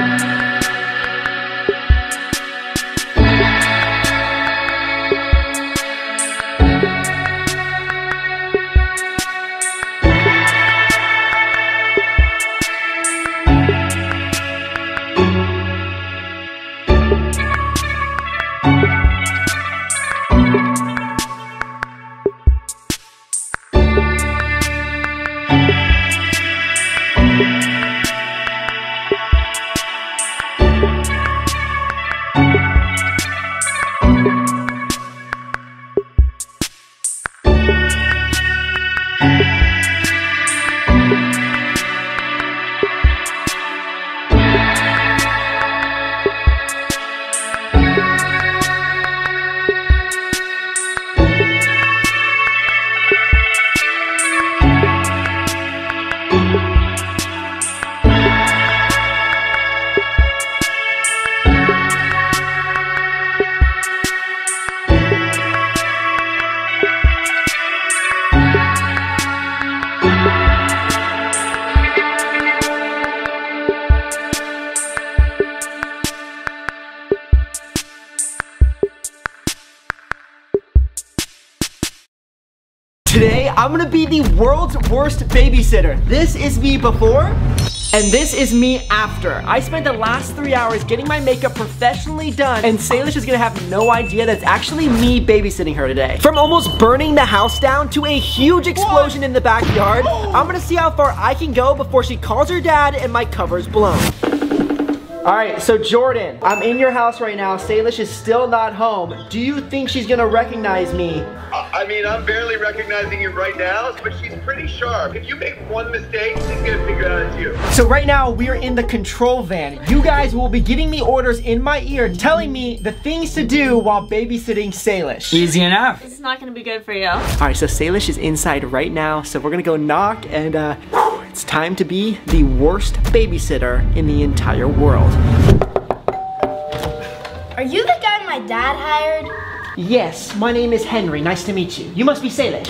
Today, I'm gonna be the world's worst babysitter. This is me before, and this is me after. I spent the last three hours getting my makeup professionally done, and Salish is gonna have no idea that's actually me babysitting her today. From almost burning the house down to a huge explosion in the backyard, I'm gonna see how far I can go before she calls her dad and my cover's blown. All right, so Jordan, I'm in your house right now. Salish is still not home. Do you think she's gonna recognize me? I mean, I'm barely recognizing you right now, but she's pretty sharp. If you make one mistake, she's gonna figure out it's you. So right now, we're in the control van. You guys will be giving me orders in my ear, telling me the things to do while babysitting Salish. Easy enough. It's not gonna be good for you. All right, so Salish is inside right now, so we're gonna go knock, and uh, it's time to be the worst babysitter in the entire world. Are you the guy my dad hired? Yes, my name is Henry. Nice to meet you. You must be Salish.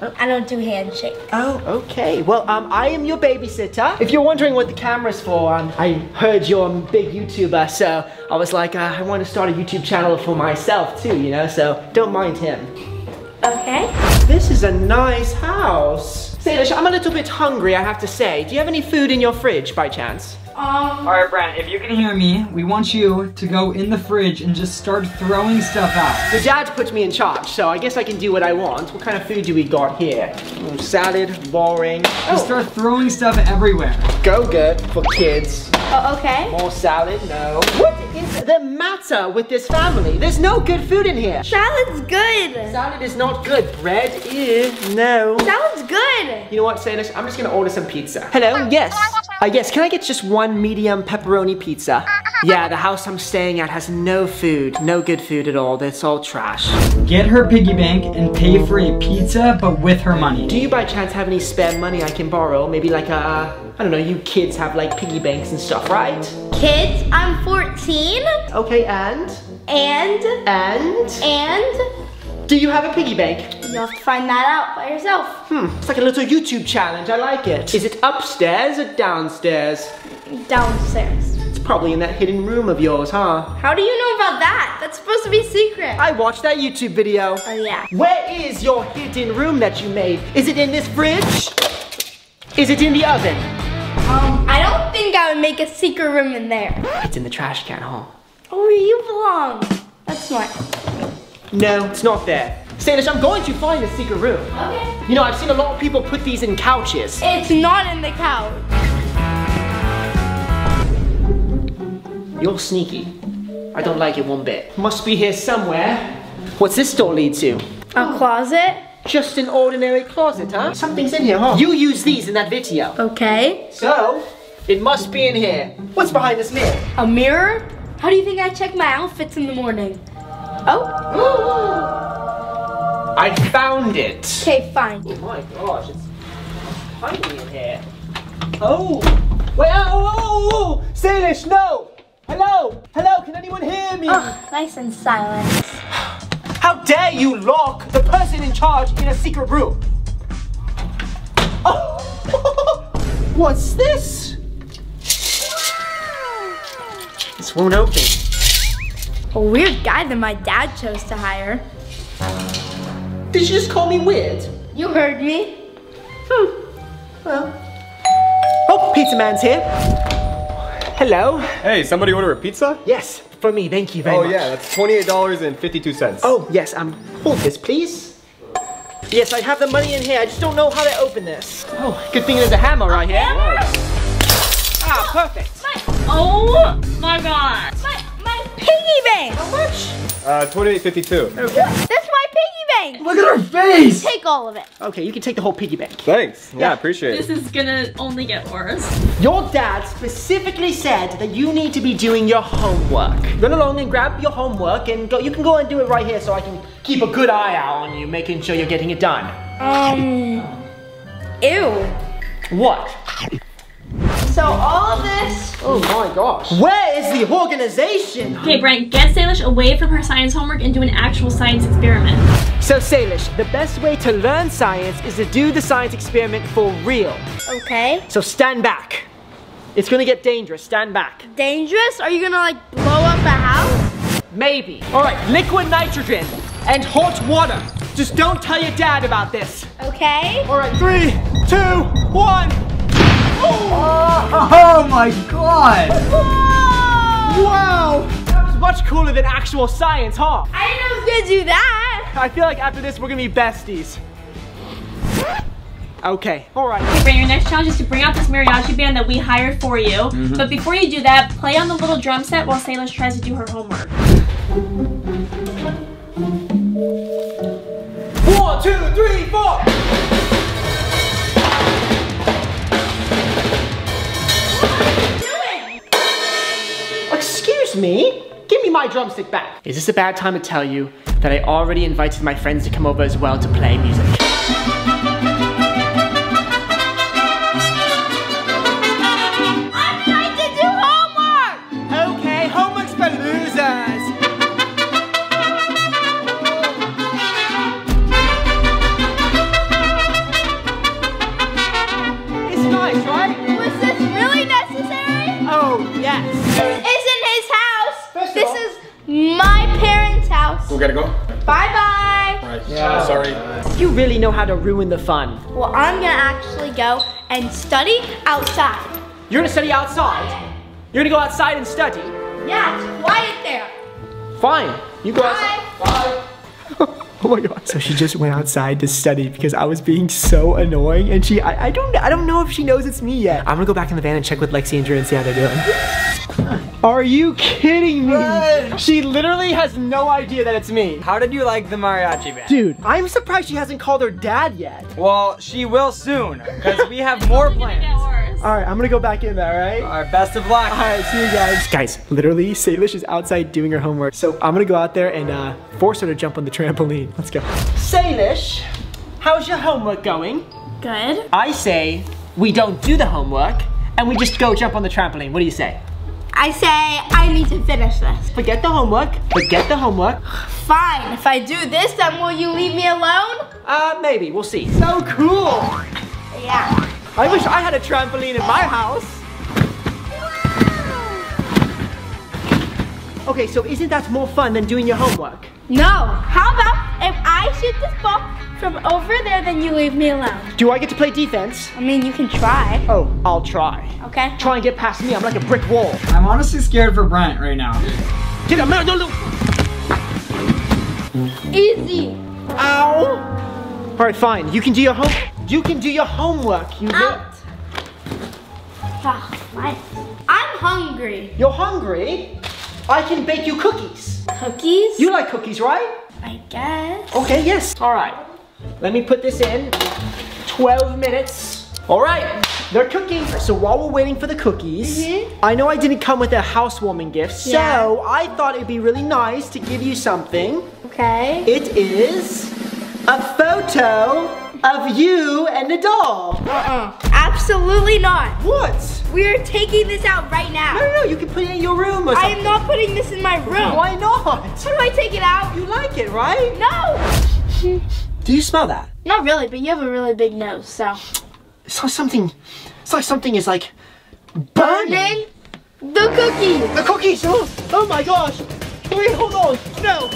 I don't do handshakes. Oh, okay. Well, um, I am your babysitter. If you're wondering what the camera's for, um, I heard you're a big YouTuber, so I was like, uh, I want to start a YouTube channel for myself too, you know, so don't mind him. Okay. This is a nice house. Salish, I'm a little bit hungry, I have to say. Do you have any food in your fridge, by chance? Um, Alright, Brent, if you can hear me, we want you to go in the fridge and just start throwing stuff out. The dad put me in charge, so I guess I can do what I want. What kind of food do we got here? Mm, salad, boring. Just Oh, start throwing stuff everywhere. go good for kids. oh, okay. More salad, no. What is the matter with this family? There's no good food in here. Salad's good. Salad is not good. Bread is no. Salad's good. You know what, Salish? I'm just gonna order some pizza. Hello? Yes. Uh, yes, can I get just one medium pepperoni pizza? Yeah, the house I'm staying at has no food. No good food at all. That's all trash. Get her piggy bank and pay for a pizza, but with her money. Do you by chance have any spare money I can borrow? Maybe like a, uh, I don't know, you kids have like piggy banks and stuff, right? Kids, I'm 14. Okay, and? And, And? and, Do you have a piggy bank? you have to find that out by yourself. Hmm, it's like a little YouTube challenge. I like it. Is it upstairs or downstairs? Downstairs. It's probably in that hidden room of yours, huh? How do you know about that? That's supposed to be secret. I watched that YouTube video. Oh, yeah. Where is your hidden room that you made? Is it in this fridge? Is it in the oven? I don't think I would make a secret room in there. It's in the trash can, huh? Oh, where you belong. That's smart. No, it's not there. Salish, I'm going to find a secret room. Okay. You know, I've seen a lot of people put these in couches. It's not in the couch. You're sneaky. I don't like it one bit. Must be here somewhere. What's this door lead to? A closet? Just an ordinary closet, huh? Something's in here, huh? You used these in that video. Okay. So, it must be in here. What's behind this mirror? A mirror? How do you think I check my outfits in the morning? Oh, I found it. okay, fine. Oh my gosh, it's tiny in here. Oh, wait, oh, oh, oh, oh, Salish, no! Hello, hello, can anyone hear me? Oh, nice and silent. How dare you lock the person in charge in a secret room? Oh, what's this? This won't open. A weird guy that my dad chose to hire. Did you just call me weird? You heard me. Hmm. Well. Oh, pizza man's here. Hello. Hey, somebody order a pizza? Yes, for me. Thank you very Oh much. yeah, that's twenty-eight dollars and fifty-two cents. Oh, yes, um, hold this, please. Yes, I have the money in here. I just don't know how to open this. Oh, good thing there's a hammer right here. Ah, perfect. Oh my god. My, my piggy bank. How much? Uh, twenty-eight fifty-two. Okay. That's my piggy bank. Look at her face! Take all of it. Okay, you can take the whole piggy bank. Thanks. Yeah, Yeah. appreciate it. This is gonna only get worse. Your dad specifically said that you need to be doing your homework. Run along and grab your homework and go. You can go and do it right here so I can keep a good eye out on you, making sure you're getting it done. Um. Ew. What? So all of this. Oh my gosh. Where is the organization? Okay, Brent, get Salish away from her science homework and do an actual science experiment. So, Salish, the best way to learn science is to do the science experiment for real. Okay. So stand back. It's gonna get dangerous. Stand back. Dangerous? Are you gonna like blow up a house? Maybe. All right, liquid nitrogen and hot water. Just don't tell your dad about this. Okay. All right, three, two, one. Oh, oh my god! Wow! That was much cooler than actual science, huh? I didn't know I was gonna do that. I feel like after this, we're gonna be besties. Okay, all right. Okay, Brent, your next challenge is to bring out this mariachi band that we hired for you. Mm-hmm. But before you do that, play on the little drum set while Salish tries to do her homework. One, two, three, four. Me? Give me my drumstick back. Is this a bad time to tell you that I already invited my friends to come over as well to play music? Yeah. Sorry. You really know how to ruin the fun. Well, I'm gonna actually go and study outside. You're gonna study outside. You're gonna go outside and study. Yeah, it's quiet there. Fine. You go Bye. outside. Oh my god. So she just went outside to study because I was being so annoying and she I, I don't I don't know if she knows it's me yet. I'm gonna go back in the van and check with Lexi and Drew and see how they're doing. Are you kidding me? She literally has no idea that it's me. How did you like the mariachi band? Dude, I'm surprised she hasn't called her dad yet. Well, she will soon, because we have more It's gonna get plans. Alright, I'm gonna go back in there, alright? Alright, best of luck. Alright, see you guys. Guys, literally, Salish is outside doing her homework. So I'm gonna go out there and uh, force her to jump on the trampoline. Let's go. Salish, how's your homework going? Good. I say we don't do the homework and we just go jump on the trampoline. What do you say? I say I need to finish this. Forget the homework. Forget the homework. Fine. If I do this, then will you leave me alone? Uh, maybe. We'll see. So cool. Yeah. I wish I had a trampoline in my house. Okay, so isn't that more fun than doing your homework? No. How about if I shoot this ball from over there, then you leave me alone? Do I get to play defense? I mean, you can try. Oh, I'll try. Okay. Try and get past me. I'm like a brick wall. I'm honestly scared for Brent right now. Get him. No, no, no. Easy. Ow. All right, fine. You can do your home. You can do your homework. You. li- Out. Ah, fine. I'm hungry. You're hungry. I can bake you cookies. Cookies? You like cookies, right? I guess. Okay, yes. All right. Let me put this in. 12 minutes. All right. They're cooking. So while we're waiting for the cookies, Mhm. I know I didn't come with a housewarming gift, so I thought it'd be really nice to give you something. Okay. It is a photo of you and the doll. Uh-uh. Absolutely not. What? We're taking this out right No, now. no, no. no, You can put it in your room or I am not putting this in my room. Why not? How do I take it out? You like it, right? No. Do you smell that? Not really, but you have a really big nose, so. It's like something. It's like something is like burning. Burning the cookies. The cookies! Oh, oh my gosh! Wait, hold on! No!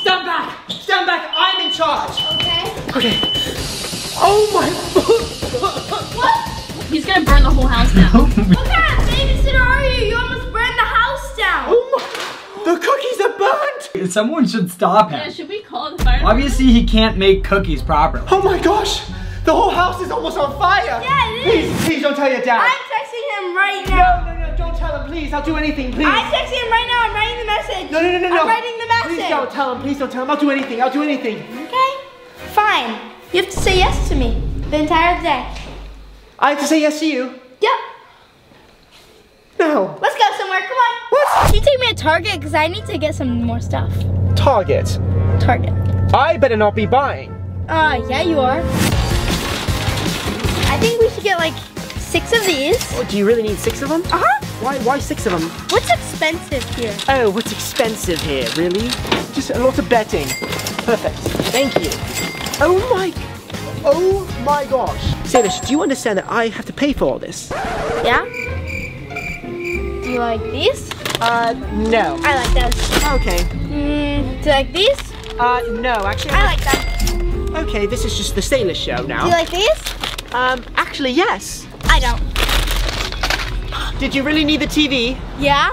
Stand back! Stand back! I'm in charge! Okay. Okay. Oh my... What? He's gonna burn the whole house down. What kind of babysitter are you? You almost burned the house down. oh my... The cookies are burnt! Someone should stop yeah, him. should we call the fire? Obviously, he can't make cookies properly. Oh my gosh! The whole house is almost on fire! Yeah, it is. Please, please don't tell your dad. I'm texting him right now. no, no, no, don't tell him, please. I'll do anything, please. I'm texting him right now. I'm writing the message. No, no, no, no, no. I'm writing the message. Please don't tell him, please don't tell him. I'll do anything, I'll do anything. Okay. Fine. You have to say yes to me the entire day. I have to say yes to you. Yep. No. Let's go somewhere. Come on. What? Can you take me to Target? Because I need to get some more stuff. Target. Target. I better not be buying. Uh, yeah, you are. I think we should get like six of these. Oh, do you really need six of them? Uh huh. Why, why six of them? What's expensive here? Oh, what's expensive here, really? Just a lot of betting. Perfect. Thank you. Oh my, oh my gosh. Salish, do you understand that I have to pay for all this? Yeah. Do you like these? Uh, no. I like those. Okay. Mm, do you like these? Uh, no, actually. I like them. Okay, this is just the Salish show now. Do you like these? Um, actually, yes. I don't. Did you really need the TV? Yeah.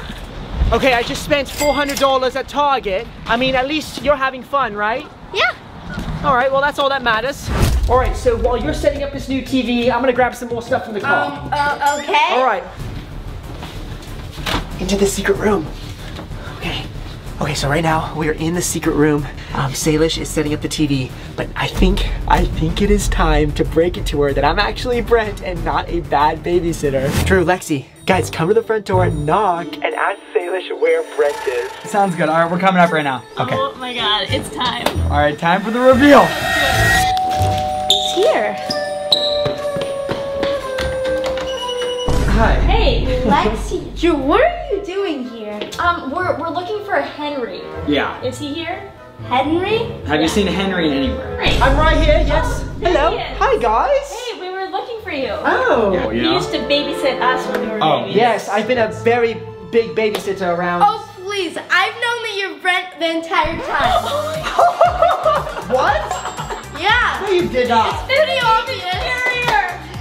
Okay, I just spent $400 at Target. I mean, at least you're having fun, right? Yeah. All right, well, that's all that matters. All right, so while you're setting up this new TV, I'm gonna grab some more stuff from the car. Um. Uh, okay. All right. Into the secret room. Okay. Okay, so right now we're in the secret room. Um, Salish is setting up the TV, but I think, I think it is time to break it to her that I'm actually Brent and not a bad babysitter. Drew, Lexi, guys, come to the front door, knock, and ask Salish where Brent is. Sounds good. All right, we're coming up right now. Okay. Oh my god, it's time. All right, time for the reveal. It's here. Hi. Hey, Lexi, Drew, what are you doing here? um, we're we're looking for Henry. Yeah. Is he here? Henry? Have you seen Henry anywhere? Great. I'm right here, yes. there Hello. he. Hi, guys. Hey, we were looking for you. Oh. Yeah, you You know? used to babysit us when we were Oh, babies. Yes, I've been a very big babysitter around. Oh, please. I've known that you're Brent the entire time. what? Yeah. No, you did not. It's pretty obvious.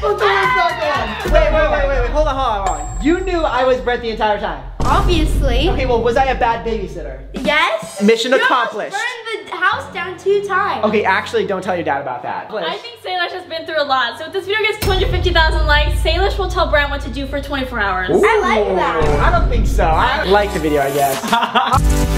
What the heck's that going? Ah. Wait, wait, wait, wait, wait. Hold on, hold on, hold on. You knew I was Brent the entire time. Obviously. Okay, well, was I a bad babysitter? Yes. Mission You almost accomplished. burned the house down two times. Okay, actually, don't tell your dad about that. I think Salish has been through a lot. So if this video gets 250,000 likes, Salish will tell Brent what to do for 24 hours. Ooh, I like that. I don't think so. I like the video, I guess.